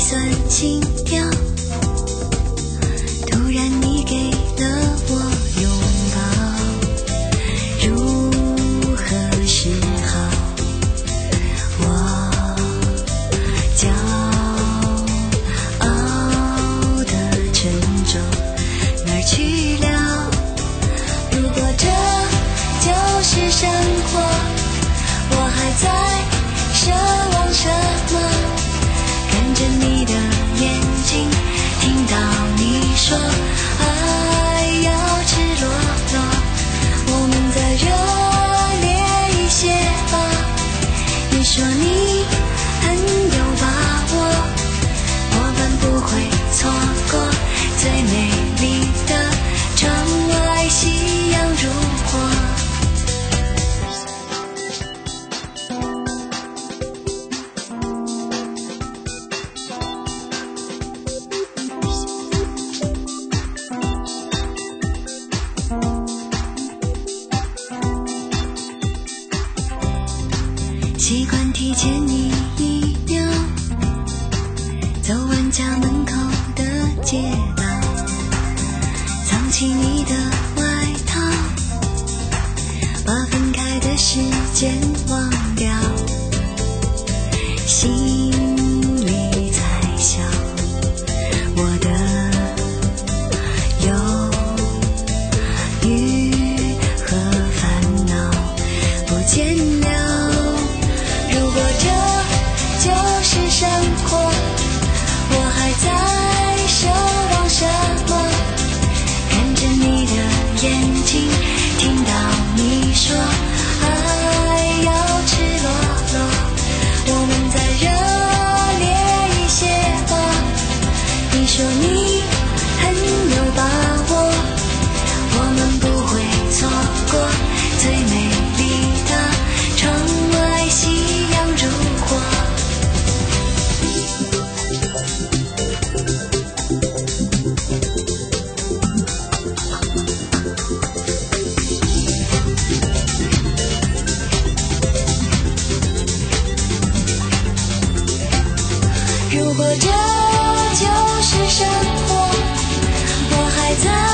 算情调。突然你给了习惯提前你一秒走完家门口的街道藏起你的外套把分开的时间忘掉习你说如果这就是生活我还在